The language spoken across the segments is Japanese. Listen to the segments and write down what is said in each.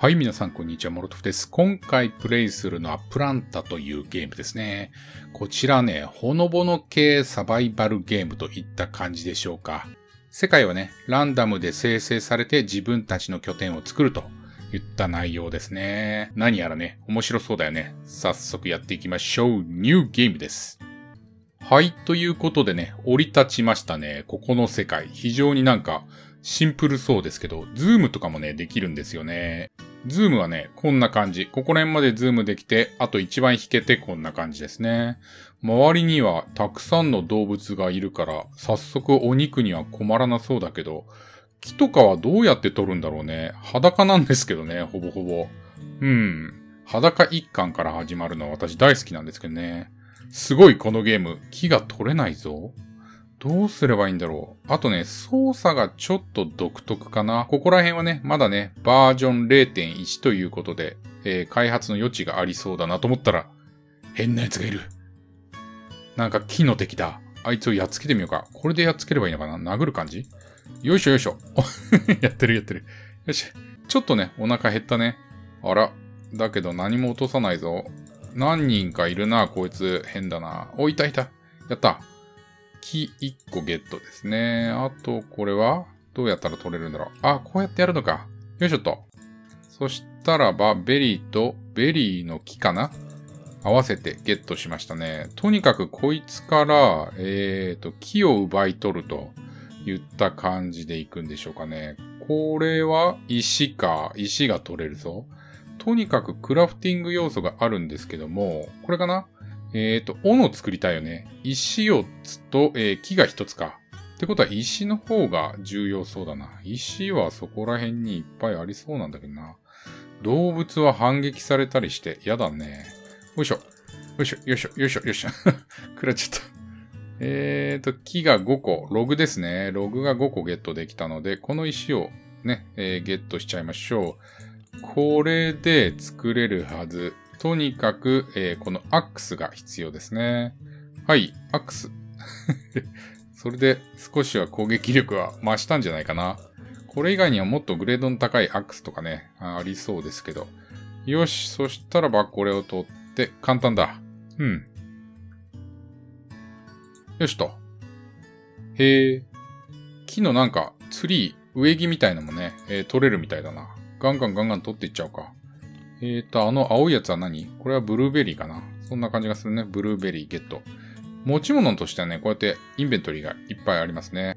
はい、皆さん、こんにちは。モロトフです。今回プレイするのはプランタというゲームですね。こちらね、ほのぼの系サバイバルゲームといった感じでしょうか。世界はね、ランダムで生成されて自分たちの拠点を作るといった内容ですね。何やらね、面白そうだよね。早速やっていきましょう。ニューゲームです。はい、ということでね、降り立ちましたね。ここの世界。非常になんか、シンプルそうですけど、ズームとかもね、できるんですよね。ズームはね、こんな感じ。ここら辺までズームできて、あと一番引けてこんな感じですね。周りにはたくさんの動物がいるから、早速お肉には困らなそうだけど、木とかはどうやって取るんだろうね。裸なんですけどね、ほぼほぼ。うん。裸一貫から始まるのは私大好きなんですけどね。すごいこのゲーム、木が取れないぞ。どうすればいいんだろう。あとね、操作がちょっと独特かな。ここら辺はね、まだね、バージョン0.1ということで、えー、開発の余地がありそうだなと思ったら、変な奴がいる。なんか木の敵だ。あいつをやっつけてみようか。これでやっつければいいのかな殴る感じ？よいしょよいしょ。やってるやってる。よし。ちょっとね、お腹減ったね。あら。だけど何も落とさないぞ。何人かいるな、こいつ。変だな。お、いたいた。やった。木1個ゲットですね。あと、これはどうやったら取れるんだろう。あ、こうやってやるのか。よいしょっと。そしたらば、ベリーとベリーの木かな？合わせてゲットしましたね。とにかくこいつから、えーと、木を奪い取ると言った感じでいくんでしょうかね。これは石か。石が取れるぞ。とにかく crafting 要素があるんですけども、これかな？えっ、ー、と、斧作りたいよね。石4つと、えー、木が1つか。ってことは石の方が重要そうだな。石はそこら辺にいっぱいありそうなんだけどな。動物は反撃されたりして嫌だね。よいしょ。よいしょ、よいしょ、よいしょ、よいしょ。くらっちゃった。えーと、木が5個。ログですね。ログが5個ゲットできたので、この石をね、えー、ゲットしちゃいましょう。これで作れるはず。とにかく、えー、このアックスが必要ですね。はい、アックス。それで少しは攻撃力は増したんじゃないかな。これ以外にはもっとグレードの高いアックスとかね、ありそうですけど。よし、そしたらばこれを取って簡単だ。うん。よしと。へえ。木のなんかツリー、植木みたいなのもね、えー、取れるみたいだな。ガンガンガンガン取っていっちゃおうか。えっ、ー、と、あの青いやつは何？これはブルーベリーかな？そんな感じがするね。ブルーベリーゲット。持ち物としてはね、こうやってインベントリーがいっぱいありますね。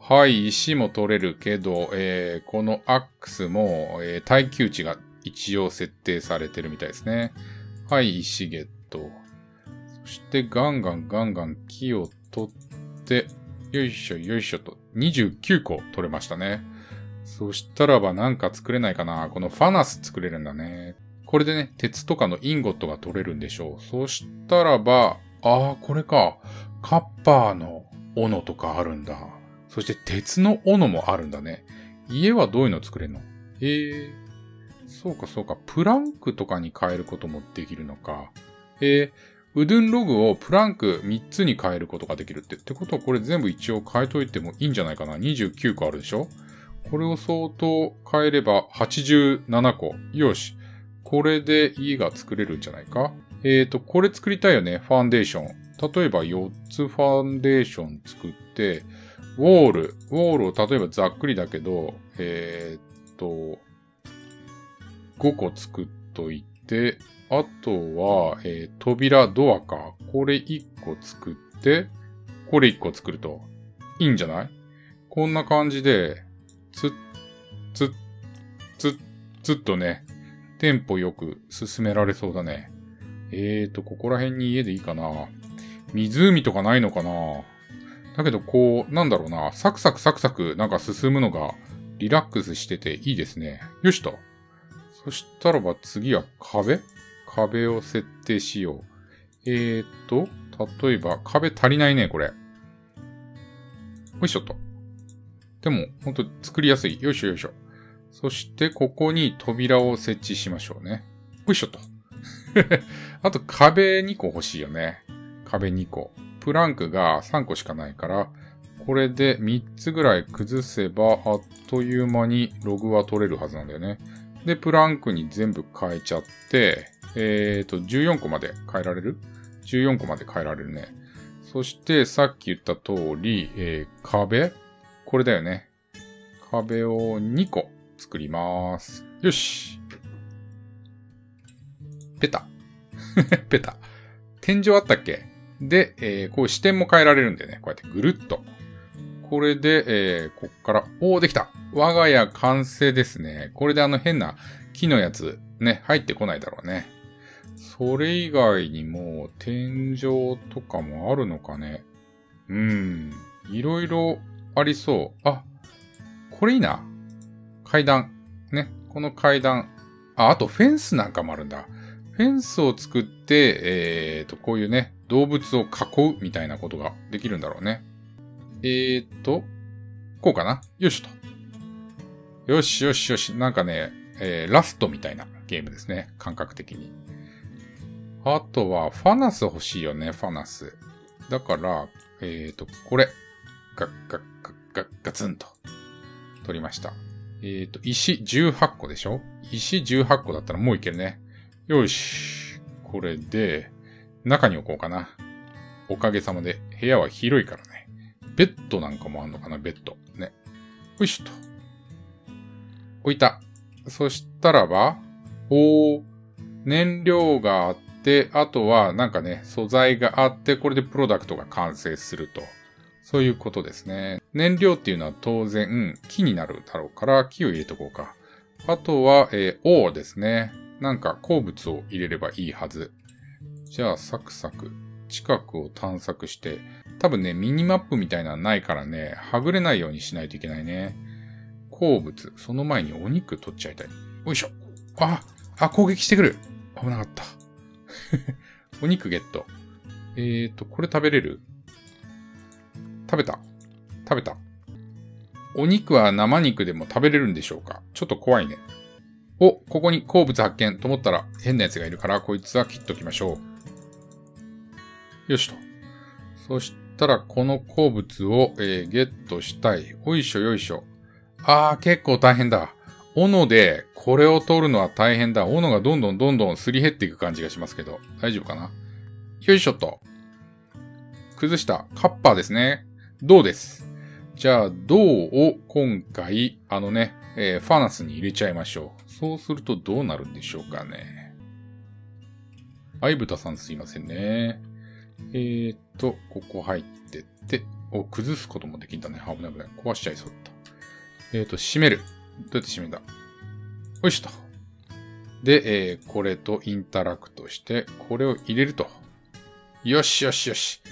はい、石も取れるけど、えー、このアックスも、えー、耐久値が一応設定されてるみたいですね。はい、石ゲット。そしてガンガンガンガン木を取って、よいしょよいしょと29個取れましたね。そしたらばなんか作れないかな。このファナス作れるんだね。これでね、鉄とかのインゴットが取れるんでしょう。そしたらば、ああ、これか。カッパーの斧とかあるんだ。そして鉄の斧もあるんだね。家はどういうの作れるの？ええー、そうかそうか。プランクとかに変えることもできるのか。えー、ウドゥンログをプランク3つに変えることができるって。ってことはこれ全部一応変えといてもいいんじゃないかな。29個あるでしょ？これを相当変えれば87個。よし。これで家が作れるんじゃないか？えっ、ー、と、これ作りたいよね。ファンデーション。例えば4つファンデーション作って、ウォール。ウォールを例えばざっくりだけど、えっ、と、5個作っといて、あとは、えー、扉、ドアか。これ1個作って、これ1個作ると。いいんじゃない？こんな感じで、つっ、つっ、つっ、つっとね、テンポよく進められそうだね。えーと、ここら辺に家でいいかな。湖とかないのかなだけど、こう、なんだろうな、サクサクサクサクなんか進むのがリラックスしてていいですね。よしと。そしたらば次は壁？壁を設定しよう。えーと、例えば壁足りないね、これ。よいしょっと。でも、ほんと作りやすい。よいしょよいしょ。そして、ここに扉を設置しましょうね。よいしょと。あと、壁2個欲しいよね。壁2個。プランクが3個しかないから、これで3つぐらい崩せば、あっという間にログは取れるはずなんだよね。で、プランクに全部変えちゃって、えっ、ー、と、14個まで変えられる ?14 個まで変えられるね。そして、さっき言った通り、えー、壁これだよね。壁を2個作ります。よし。ペタ。ペタ。天井あったっけ？で、えー、こう視点も変えられるんでね、こうやってぐるっと。これで、えー、こっから、おー、できた我が家完成ですね。これであの変な木のやつ、ね、入ってこないだろうね。それ以外にも、天井とかもあるのかね。うん。いろいろありそう。あ、これいいな。階段。ね。この階段。あ、あとフェンスなんかもあるんだ。フェンスを作って、えーと、こういうね、動物を囲うみたいなことができるんだろうね。えーと、こうかな。よしと。よしよしよし。なんかね、えー、ラストみたいなゲームですね。感覚的に。あとは、ファナス欲しいよね、ファナス。だから、えーと、これ。ガッガッガガツンと。取りました。えーと、石18個でしょ？石18個だったらもういけるね。よし。これで、中に置こうかな。おかげさまで部屋は広いからね。ベッドなんかもあんのかな、ベッド。ね。よいしょと。置いた。そしたらば、おー、燃料があって、あとはなんかね、素材があって、これでプロダクトが完成すると。そういうことですね。燃料っていうのは当然木になるだろうから木を入れとこうか。あとは、えー、王ですね。なんか鉱物を入れればいいはず。じゃあサクサク近くを探索して、多分ね、ミニマップみたいなのないからね、はぐれないようにしないといけないね。鉱物、その前にお肉取っちゃいたい。よいしょ。あ、あ、攻撃してくる。危なかった。お肉ゲット。えーと、これ食べれる？食べた？食べた？お肉は生肉でも食べれるんでしょうか？ちょっと怖いね。お、ここに鉱物発見と思ったら変なやつがいるから、こいつは切っときましょう。よしと。そしたら、この鉱物を、えー、ゲットしたい。おいしょよいしょ。あー、結構大変だ。斧で、これを取るのは大変だ。斧がどんどんどんどんすり減っていく感じがしますけど。大丈夫かな？よいしょっと。崩した。カッパーですね。銅です？じゃあ、銅を今回、あのね、えー、ファナスに入れちゃいましょう。そうするとどうなるんでしょうかね。はい、豚さんすいませんね。えーっと、ここ入ってって、お、崩すこともできんだね。危ない危ない。壊しちゃいそうだった。えーっと、閉める。どうやって閉めんだ？よしょと。で、えー、これとインタラクトして、これを入れると。よしよしよし。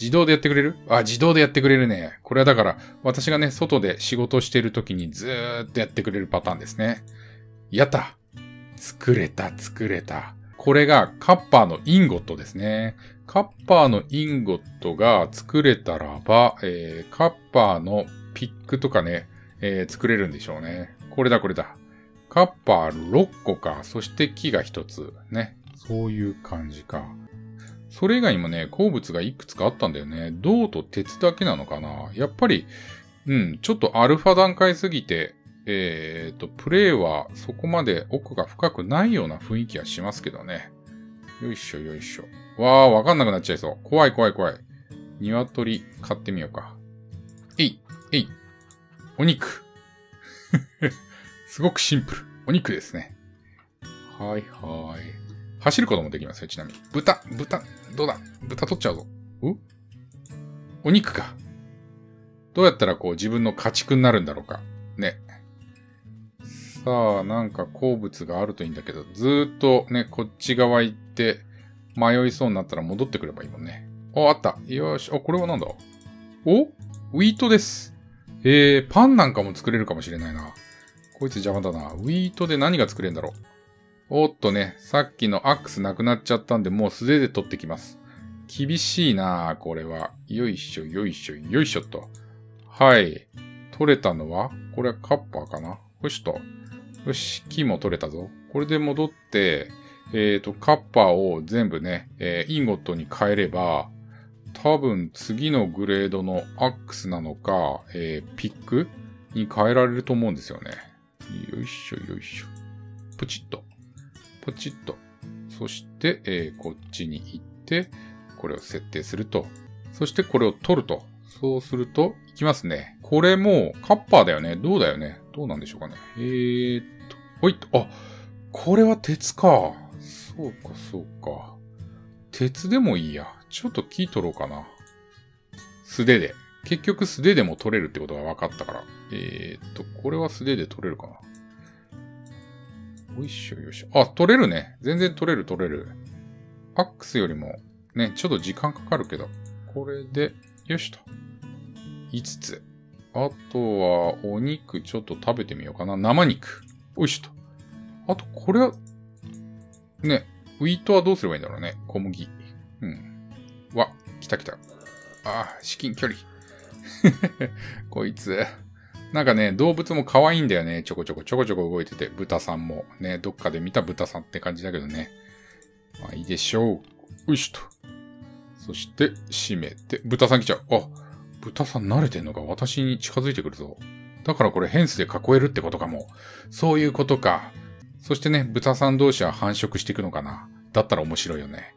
自動でやってくれる？あ、自動でやってくれるね。これはだから、私がね、外で仕事してる時にずーっとやってくれるパターンですね。やった作れた、作れた。これがカッパーのインゴットですね。カッパーのインゴットが作れたらば、えー、カッパーのピックとかね、えー、作れるんでしょうね。これだ、これだ。カッパー6個か、そして木が1つ。ね。そういう感じか。それ以外にもね、鉱物がいくつかあったんだよね。銅と鉄だけなのかなやっぱり、うん、ちょっとアルファ段階すぎて、えっ、と、プレイはそこまで奥が深くないような雰囲気はしますけどね。よいしょよいしょ。わー、わかんなくなっちゃいそう。怖い怖い怖い。鶏買ってみようか。えい、えい。お肉。すごくシンプル。お肉ですね。はいはい。走ることもできますよ、ちなみに。豚、豚、どうだ？豚取っちゃうぞ。お？お肉か。どうやったらこう自分の家畜になるんだろうか。ね。さあ、なんか鉱物があるといいんだけど、ずーっとね、こっち側行って迷いそうになったら戻ってくればいいもんね。あ、あった。よし。あ、これはなんだ？お？ウィートです。えー、パンなんかも作れるかもしれないな。こいつ邪魔だな。ウィートで何が作れるんだろう？おっとね、さっきのアックスなくなっちゃったんで、もう素手で取ってきます。厳しいなぁ、これは。よいしょ、よいしょ、よいしょっと。はい。取れたのはこれはカッパーかな？よしと。よし、木も取れたぞ。これで戻って、えっ、ー、と、カッパーを全部ね、えー、インゴットに変えれば、多分次のグレードのアックスなのか、えー、ピックに変えられると思うんですよね。よいしょ、よいしょ。ポチッと。ポチッと。そして、えー、こっちに行って、これを設定すると。そしてこれを取ると。そうすると、いきますね。これもカッパーだよね。どうだよね。どうなんでしょうかね。えーっと。ほいと。あ、これは鉄か。そうか、そうか。鉄でもいいや。ちょっと木取ろうかな。素手で。結局素手でも取れるってことが分かったから。えー、っと、これは素手で取れるかな。よいしょよいしょ。あ、取れるね。全然取れる取れる。アックスよりもね、ちょっと時間かかるけど。これで、よしと。5つ。あとは、お肉ちょっと食べてみようかな。生肉。よしょと。あと、これは、ね、ウィートはどうすればいいんだろうね。小麦。うん。わ、来た来た。ああ、至近距離。こいつ。なんかね、動物も可愛いんだよね。ちょこちょこちょこちょこ動いてて。豚さんも。ね、どっかで見た豚さんって感じだけどね。まあいいでしょう。よしと。そして、閉めて。豚さん来ちゃう。あ、豚さん慣れてんのか私に近づいてくるぞ。だからこれヘンスで囲えるってことかも。そういうことか。そしてね、豚さん同士は繁殖していくのかな。だったら面白いよね。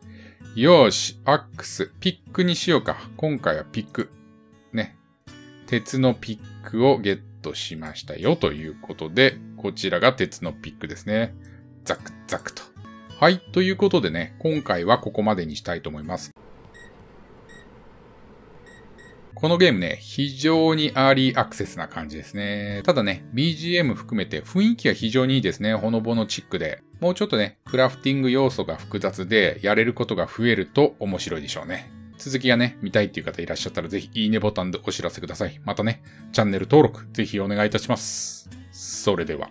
よーし、アックス、ピックにしようか。今回はピック。ね。鉄のピックをゲットしましたよということで、こちらが鉄のピックですね。ザクザクと。はい。ということでね、今回はここまでにしたいと思います。このゲームね、非常にアーリーアクセスな感じですね。ただね、BGM 含めて雰囲気が非常にいいですね。ほのぼのチックで。もうちょっとね、クラフティング要素が複雑で、やれることが増えると面白いでしょうね。続きがね、見たいっていう方いらっしゃったらぜひいいねボタンでお知らせください。またね、チャンネル登録ぜひお願いいたします。それでは。